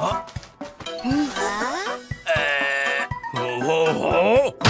啊，嗯，哎，哦哦哦。